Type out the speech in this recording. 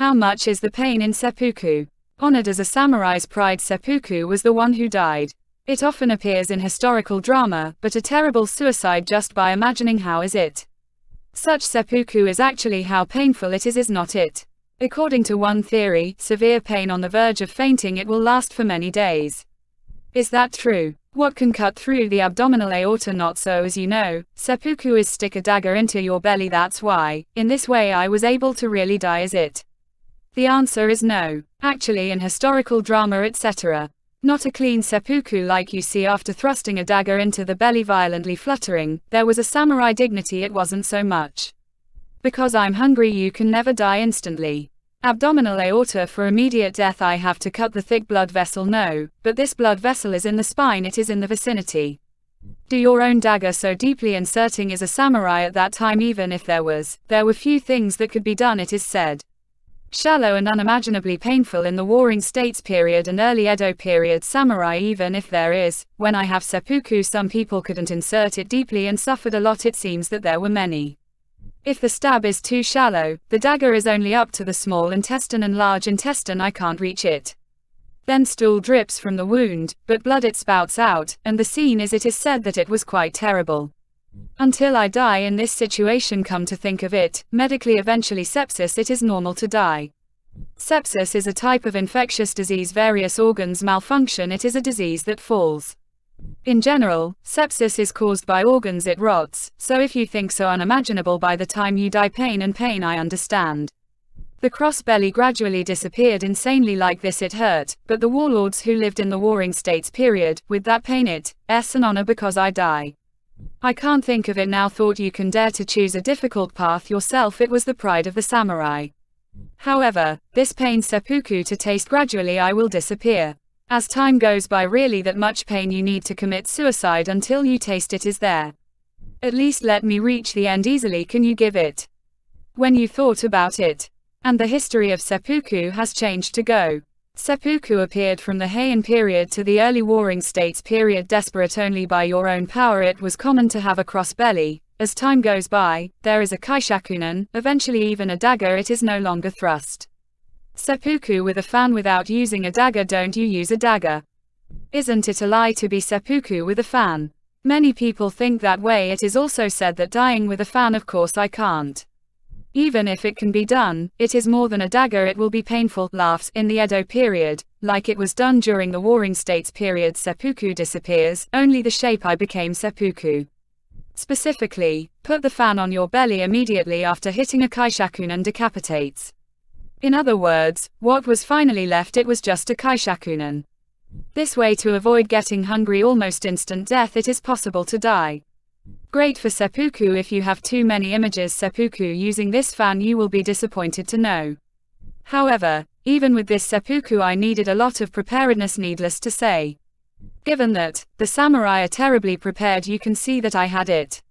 How much is the pain in seppuku? Honored as a samurai's pride, seppuku was the one who died. It often appears in historical drama, but a terrible suicide just by imagining how is it. Such seppuku is actually how painful it is is not it. According to one theory, severe pain on the verge of fainting it will last for many days. Is that true? What can cut through the abdominal aorta not so as you know, seppuku is stick a dagger into your belly that's why, in this way I was able to really die is it? The answer is no. Actually in historical drama etc. Not a clean seppuku like you see after thrusting a dagger into the belly violently fluttering, there was a samurai dignity it wasn't so much. Because I'm hungry you can never die instantly. Abdominal aorta for immediate death I have to cut the thick blood vessel no, but this blood vessel is in the spine it is in the vicinity. Do your own dagger so deeply inserting is a samurai at that time even if there was, there were few things that could be done it is said. Shallow and unimaginably painful in the Warring States period and early Edo period samurai even if there is, when I have seppuku some people couldn't insert it deeply and suffered a lot it seems that there were many. If the stab is too shallow, the dagger is only up to the small intestine and large intestine I can't reach it. Then stool drips from the wound, but blood it spouts out, and the scene is it is said that it was quite terrible. Until I die in this situation come to think of it, medically eventually sepsis it is normal to die. Sepsis is a type of infectious disease various organs malfunction it is a disease that falls. In general, sepsis is caused by organs it rots, so if you think so unimaginable by the time you die pain and pain I understand. The cross belly gradually disappeared insanely like this it hurt, but the warlords who lived in the warring states period, with that pain it, s an honor because I die. I can't think of it now thought you can dare to choose a difficult path yourself it was the pride of the samurai. However, this pain seppuku to taste gradually I will disappear. As time goes by really that much pain you need to commit suicide until you taste it is there. At least let me reach the end easily can you give it? When you thought about it. And the history of seppuku has changed to go. Seppuku appeared from the Heian period to the early Warring States period desperate only by your own power it was common to have a cross belly. As time goes by, there is a kaishakunin, eventually even a dagger it is no longer thrust. Seppuku with a fan without using a dagger don't you use a dagger. Isn't it a lie to be seppuku with a fan? Many people think that way it is also said that dying with a fan of course I can't. Even if it can be done, it is more than a dagger it will be painful, laughs, in the Edo period, like it was done during the Warring States period seppuku disappears, only the shape I became seppuku. Specifically, put the fan on your belly immediately after hitting a kaishakun and decapitates. In other words, what was finally left it was just a kaishakunin. This way to avoid getting hungry almost instant death it is possible to die. Great for seppuku if you have too many images seppuku using this fan you will be disappointed to know. However, even with this seppuku I needed a lot of preparedness needless to say. Given that, the samurai are terribly prepared you can see that I had it.